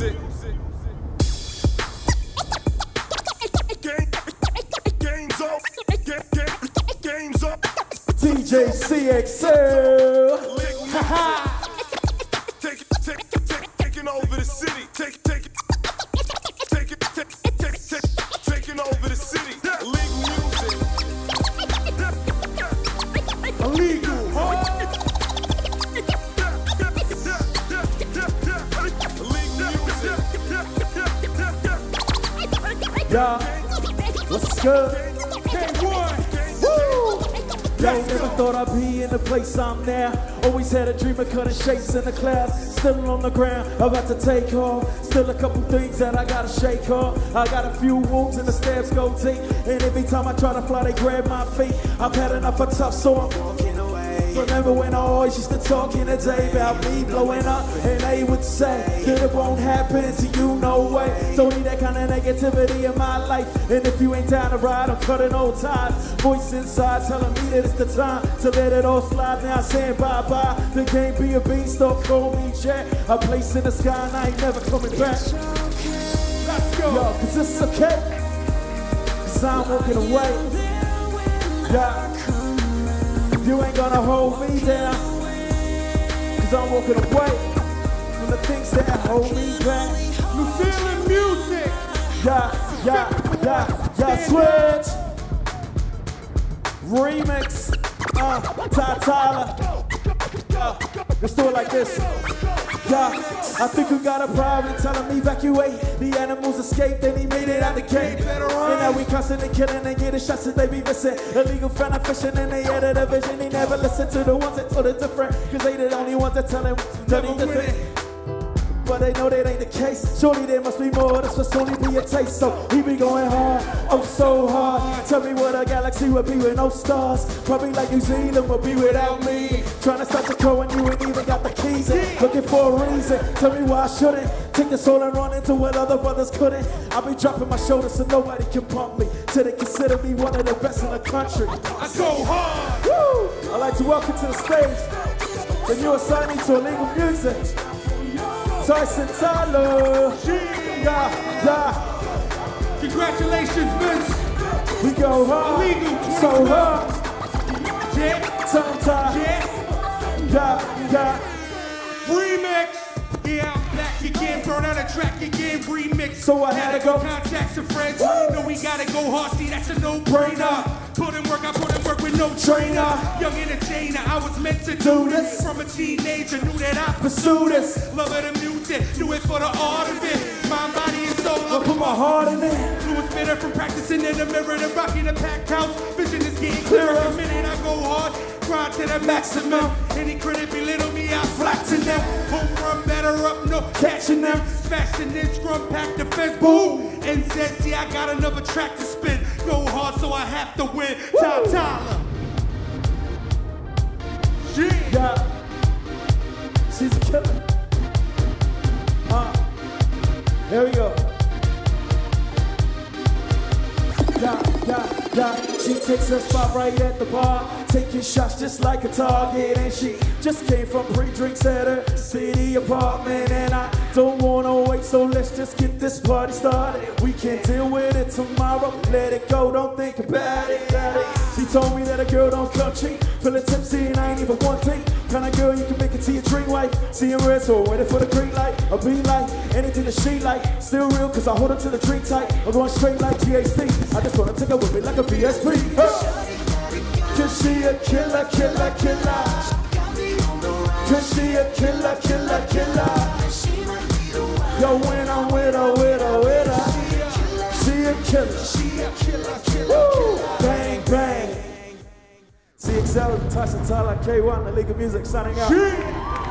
music. Game, game's up. Game, game, game's up. DJ CXL. Take it, take it, take it, taking over the city. Take take it, take it, take it, take it, take it, taking over the city. League music. Illegal. Yeah. What's good? Yo, never thought I'd be in the place I'm now. Always had a dream of cutting shapes in the clouds. Still on the ground, about to take off. Still a couple things that I gotta shake off. I got a few wounds and the stabs go deep. And every time I try to fly, they grab my feet. I've had enough of tough, so I'm walking away. Remember when I always used to talk in the day about me blowing up, and they would say that it won't happen to negativity in my life. And if you ain't down to ride, I'm cutting old ties. Voice inside telling me that it's the time to let it all slide. Now saying bye bye. The game be a beanstalk, call me Jack. A place in the sky, and I ain't never coming back. Let's go. Yo, cause it's okay. Cause I'm walking away. Yeah. You ain't gonna hold me down. Cause I'm walking away from the things that hold me back. You feeling music? Yeah, yeah, yeah, yeah, switch. Remix. Uh, Ty Tyler. Uh, let's do it like this. Yeah, I think we got a problem. Tell him evacuate. The animals escaped, and he made it out the cave. And now we constantly killing and getting shots that they be missing. Illegal found fishing and they had a vision. He never listened to the ones that told it different. Cause they the only ones that tell him he different. But they know that ain't the case. Surely there must be more. This must only be a taste. So we be going hard, oh so hard. Tell me what a galaxy would be with no stars. Probably like New Zealand would be without me. Trying to start the go and you ain't even got the keys. In. Looking for a reason. Tell me why I shouldn't take this all and run into what other brothers couldn't. I be dropping my shoulders so nobody can pump me. Till they consider me one of the best in the country. I go hard. Woo! I'd like to welcome to the stage the new assignee to Illegal Musik. Tyson Tyler. Yeah, yeah. Congratulations, Vince. We go hard. Illegal. So hard. Yeah, Sometime. yeah. Yeah, yeah. Remix. Yeah, I'm back again. Burn out a track again. Remix. So I had to go. Contact some friends. Woo! Know we gotta go hard. See, that's a no-brainer. Put in work, I put in work with no trainer. Young entertainer, I was meant to Do this. this. From a teenager, knew that I Pursue this. Love of the music, do it for the art of it. My body and soul, I put my heart in it. Fluid spitter from practicing in the mirror to rocking the packed house. Vision is getting clearer. The minute I go hard, grind to the maximum. Any critic belittle me, I flat to them. Home run, better up, no catching them. Smashing in scrum, pack defense, boom. And said, see, I got another track to spin. Go hard, so I have to win. Ty Tyler. Yeah, yeah, yeah. She takes her spot right at the bar, taking shots just like a target. And she just came from pre-drinks at her city apartment. And I don't wanna wait, so let's just get this party started. We can deal with it tomorrow. Let it go, don't think about it. She told me that a girl don't come cheap. Feeling tipsy and I ain't even one thing. Kind of girl you can make it to your dream wife. Seeing red, so waiting for the green light. A be like anything that she like. Still real, cause I hold her to the tree tight. I'm going straight like GHD. I just wanna take her with me like a PSP. Huh. Cause she a killer, killer, killer. Cause she a killer, killer, killer. Yo, when I'm with her, with her, with her. She a killer. She a killer, killer! Bang, bang. CXL, Tyson Tyler, K1, the League of Music signing out.